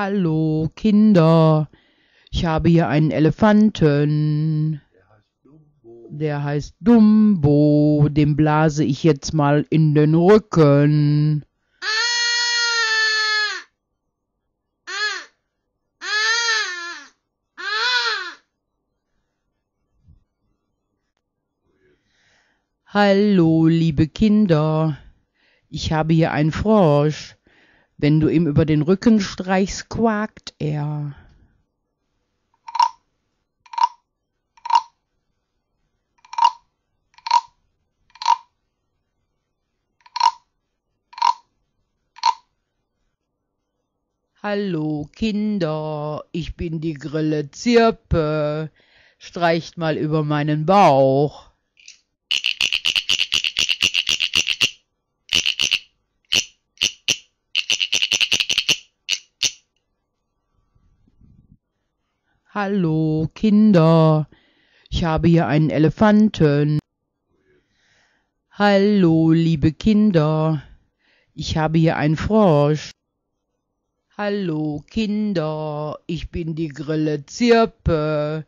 Hallo, Kinder. Ich habe hier einen Elefanten. Der heißt Dumbo. Dem blase ich jetzt mal in den Rücken. Hallo, liebe Kinder. Ich habe hier einen Frosch. Wenn du ihm über den Rücken streichst, quakt er. Hallo Kinder, ich bin die Grille Zirpe. Streicht mal über meinen Bauch. Hallo Kinder, ich habe hier einen Elefanten. Hallo liebe Kinder, ich habe hier einen Frosch. Hallo Kinder, ich bin die Grille Zirpe.